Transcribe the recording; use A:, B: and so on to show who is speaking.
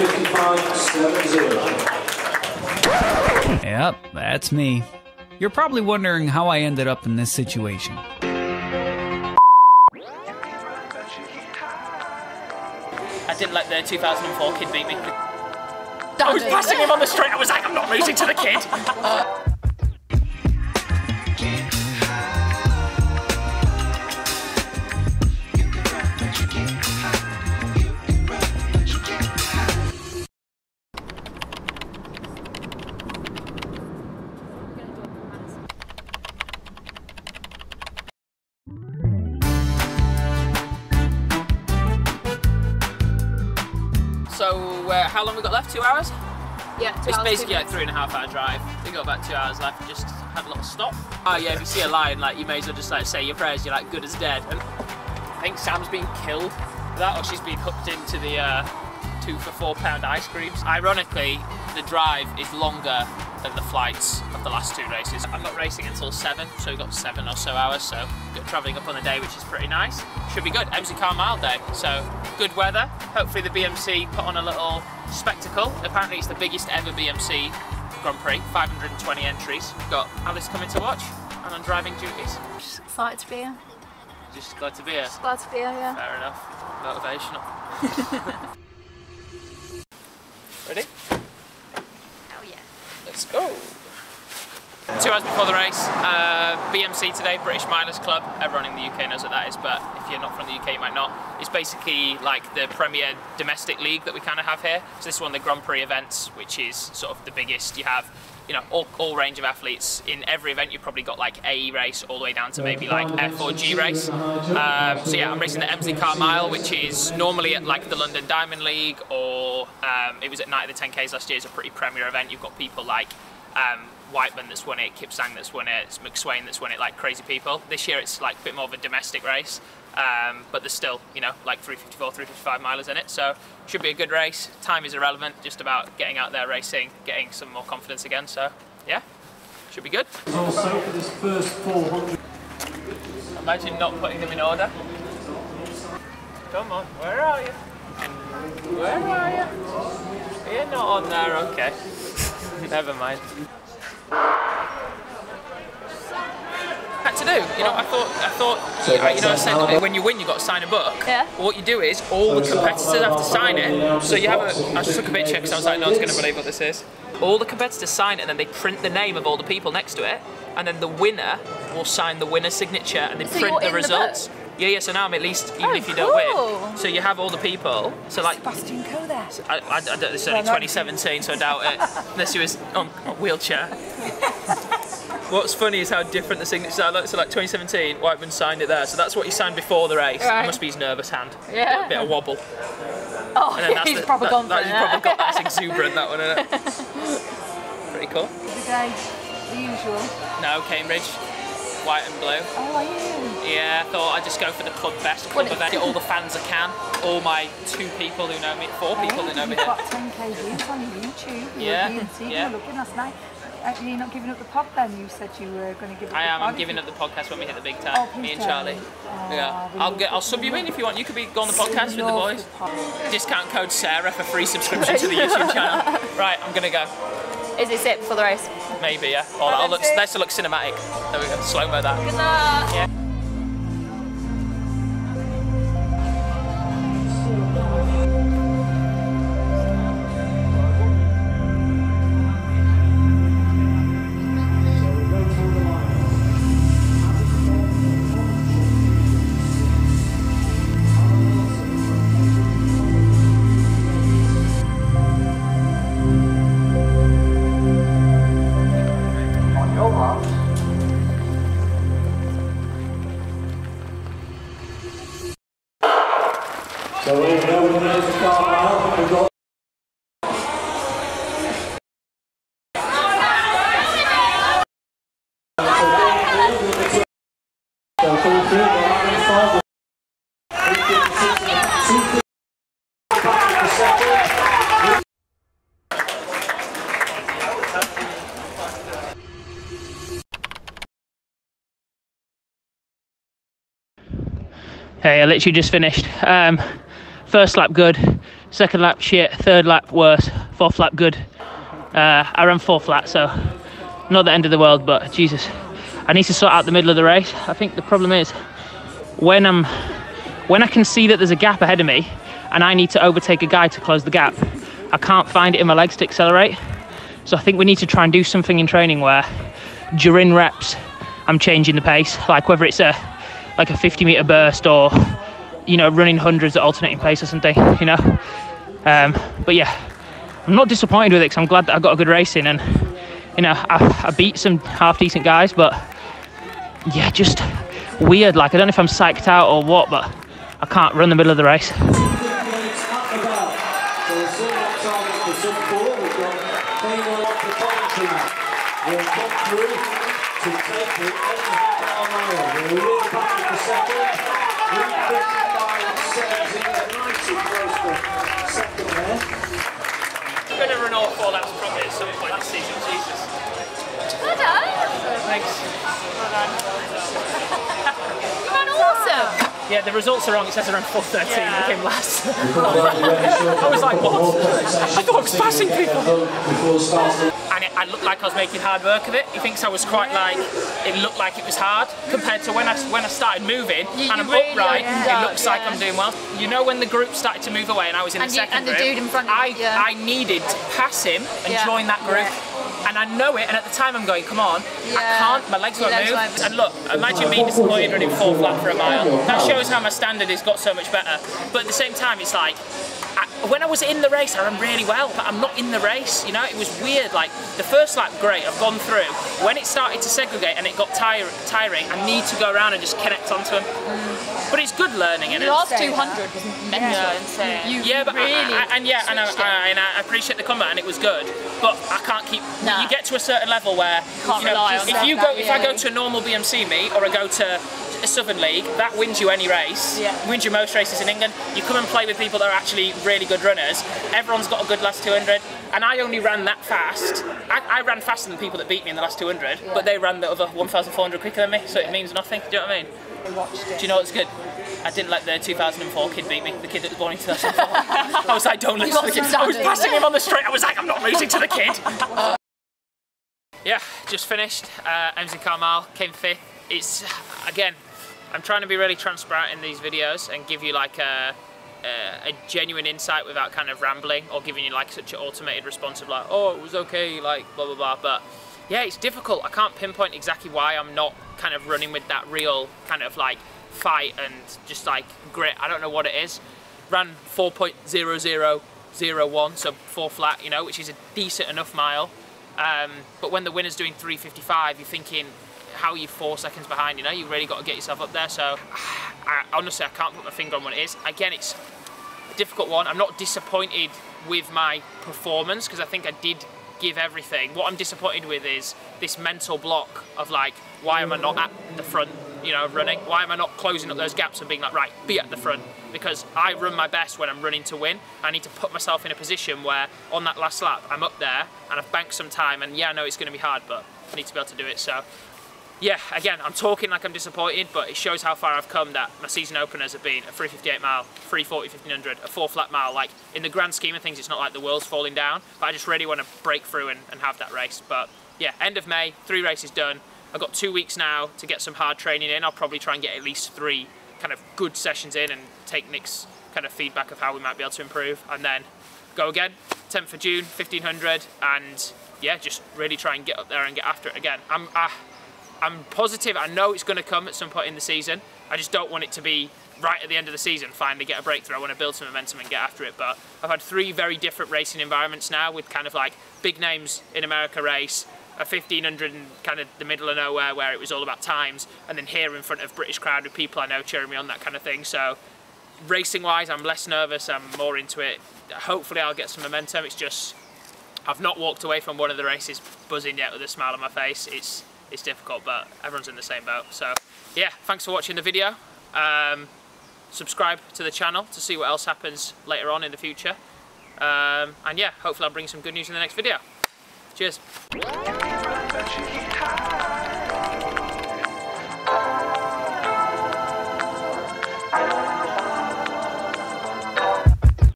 A: 155.70.
B: Yep, that's me. You're probably wondering how I ended up in this situation.
C: I didn't let the 2004 kid beat me. I was passing him on the street. I was like, I'm not losing to the kid. So, uh, how long we got left? Two hours?
D: Yeah, two
C: It's
D: hours,
C: basically
D: two
C: like three and a half hour drive. We got about two hours left. Just have a little stop. Oh yeah, if you see a lion, like you may as well just like say your prayers. You're like good as dead. And I think Sam's been killed for that, or she's been hooked into the uh, two for four pound ice creams. Ironically, the drive is longer than the flights of the last two races. I'm not racing until seven, so we've got seven or so hours. So travelling up on the day, which is pretty nice. Should be good. Emsley Carr Mile Day, so good weather. Hopefully the BMC put on a little spectacle. Apparently it's the biggest ever BMC Grand Prix, 520 entries. We've got Alice coming to watch and on driving duties.
D: Just excited to be here.
C: Just glad to be here.
D: Glad to be here, yeah.
C: Fair enough. Motivational. Two hours before the race, uh, BMC today, British Milers Club. Everyone in the UK knows what that is, but if you're not from the UK, you might not. It's basically like the premier domestic league that we kind of have here. So this is one of the Grand Prix events, which is sort of the biggest. You have, you know, all, all range of athletes. In every event, you've probably got like A race all the way down to maybe like F or G race. Um, so yeah, I'm racing the Emsley Carr Mile, which is normally at like the London Diamond League, or um, it was at Night of the 10Ks last year. It's a pretty premier event. You've got people like um, Wightman that's won it, Kip Sang that's won it, it's McSwain that's won it, like crazy people. This year it's like a bit more of a domestic race, um, but there's still, you know, like 354, 355 milers in it, so should be a good race. Time is irrelevant, just about getting out there racing, getting some more confidence again, so yeah, should be good.
A: Also for this first 400.
C: Imagine not putting them in order. Come on, where are you? Where are you? You're not on there, okay. Never mind. Had to do, you know. I thought, I thought,
A: So
C: you know, I said when you win, you got to sign a book.
D: Yeah.
C: Well, what you do is all the competitors have to sign it. So you have a. I just took a picture because I was like, no one's going to believe what this is. All the competitors sign it, and then they print the name of all the people next to it, and then the winner will sign the winner's signature, and they
D: So
C: print the
D: in the
C: results.
D: book?
C: Yeah, yeah. So now I'm at least, even
D: Oh,
C: if you don't win. So you have all the people. So like.
D: Sebastian Coe there.
C: I, I, I is only 2017, so I doubt it. Unless he was on a wheelchair. What's funny is how different the signatures are. So like 2017, Wightman signed it there. So that's what he signed before the race.
D: Right.
C: It must be his nervous hand.
D: Yeah.
C: A bit of wobble.
D: Oh,
C: And then that's
D: he's
C: the,
D: proper
C: that,
D: gone
C: that, got that's exuberant that one, isn't it? Pretty cool.
D: The the usual.
C: No, Cambridge, white and blue.
D: Oh, are you?
C: Yeah, I thought I'd just go for the club best club
D: Well,
C: event. Get all the fans I can. All my two people who know me, four people who know me
E: You've got 10k views on YouTube.
C: Yeah,
E: You're BNC,
C: yeah.
E: You were looking last night. Uh, You're not giving up the pod then? You said you were going to give up
C: I
E: the
C: am. I'm giving up the podcast when we hit the big time.
E: Oh,
C: Me and Charlie.
E: me.
C: yeah.
E: Oh,
C: I'll get. I'll sub you in if you want. You could be go on the podcast with the boys.
E: the.
C: Discount code Sarah for free subscription to the YouTube channel. Right, I'm gonna go.
D: Is this it for the race?
C: Maybe yeah. Or I'll look. Let's look cinematic. There we go. Slow mo that.
D: Good luck.
C: Yeah. Hey, I literally just finished. Um, first lap good, Second lap shit, third lap worse, fourth lap good. Uh, I ran four flat, so not the end of the world, but Jesus, I need to sort out the middle of the race. I think the problem is when I'm when I can see that there's a gap ahead of me and I need to overtake a guy to close the gap, I can't find it in my legs to accelerate. So I think we need to try and do something in training where during reps I'm changing the pace, like whether it's a like a 50 meter burst or you know running hundreds at alternating pace or something, you know. Um, but yeah, I'm not disappointed with it because I'm glad that I got a good race in and you know I, I beat some half decent guys, but yeah, just weird. Like I don't know if I'm psyched out or what, but I can't run the middle of the race. Yeah, the results are wrong. It says I ran 413. I came last.
A: I
C: was like, what? I thought I was passing people. And it, I looked like I was making hard work of it. He thinks I was quite like it looked like it was hard compared to when I when I started moving
D: You-
C: and I'm
D: really
C: upright. It looks like. I'm doing well. You know when the group started to move away and I was in
D: And
C: the
D: you-
C: second
D: and the
C: group,
D: dude in front of
C: I
D: you, yeah.
C: I needed to pass him and
D: Yeah.
C: join that group. And I know it, and at the time I'm going, come on, I
D: Yeah.
C: can't, my legs won't
D: legs
C: move.
D: won't.
C: And look, imagine being disappointed running four flat for a mile. That shows how my standard has got so much better. But at the same time, it's like, I, when I was in the race, I ran really well, but I'm not in the race. You know, it was weird. Like the first lap, great, I've gone through. When it started to segregate and it got tire, tiring, I need to go around and just connect onto them. But it's good learning, and
D: The last 200 was mental.
C: insane.
D: You
C: yeah, but
D: really
C: I, and yeah, and I. I, and I appreciate the comment, and it was good. But I can't keep.
D: Nah.
C: You get to a certain level where
D: Can't
C: you know,
D: rely on
C: if
D: that,
C: you go, if I go to a normal BMC meet or I go to a Southern League, that wins you any race.
D: Yeah.
C: Wins you most races in England. You come and play with people that are actually really good runners. Everyone's got a good last 200, and I only ran that fast. I, I ran faster than the people that beat me in the last 200, but they ran the other 1,400 quicker than me, so it means nothing. Do you know what I mean? Do you know what's good? I didn't let the 2004 kid beat me, the kid that was born in 2004. I was like, don't lose to the kid. I was passing him on the straight. I was like, I'm not losing to the kid. yeah, just finished. Uh, Emsley Carr Mile came fifth. It's, again, I'm trying to be really transparent in these videos and give you like a, a, a genuine insight without kind of rambling or giving you like such an automated response of like, oh, it was okay, like blah, blah, blah. But yeah, it's difficult. I can't pinpoint exactly why I'm not kind of running with that real kind of like fight and just like grit. I don't know what it is. Ran 4.0001, so four flat, you know, which is a decent enough mile. Um, but when the winner's doing 355, you're thinking, how you four seconds behind? You know, you really got to get yourself up there. So, I, honestly, I can't put my finger on what it is. Again, it's a difficult one. I'm not disappointed with my performance because I think I did give everything. What I'm disappointed with is this mental block of like, why am I not at the front? You know, running. Why am I not closing up those gaps and being like, right, be at the front? Because I run my best when I'm running to win. I need to put myself in a position where on that last lap I'm up there and I've banked some time. And yeah, I know it's going to be hard, but I need to be able to do it. So yeah, again, I'm talking like I'm disappointed, but it shows how far I've come that my season openers have been a 358 mile, 340, 1500, a four flat mile. Like, in the grand scheme of things, it's not like the world's falling down, but I just really want to break through and, and have that race. But yeah, end of May, three races done. I've got two weeks now to get some hard training in. I'll probably try and get at least three kind of good sessions in and take Nick's kind of feedback of how we might be able to improve. And then go again, 10th of June, 1500, and yeah, just really try and get up there and get after it again. I'm, uh, I'm positive, I know it's going to come at some point in the season. I just don't want it to be right at the end of the season, finally get a breakthrough. I want to build some momentum and get after it. But I've had three very different racing environments now with kind of like big names in America race, a 1500 in kind of the middle of nowhere where it was all about times, and then here in front of British crowd with people I know cheering me on, that kind of thing. So racing wise, I'm less nervous, I'm more into it. Hopefully I'll get some momentum. It's just, I've not walked away from one of the races buzzing yet with a smile on my face. It's it's difficult, but everyone's in the same boat. So yeah, thanks for watching the video. Um, subscribe to the channel to see what else happens later on in the future. Um, and yeah, hopefully I'll bring some good news in the next video. Cheers.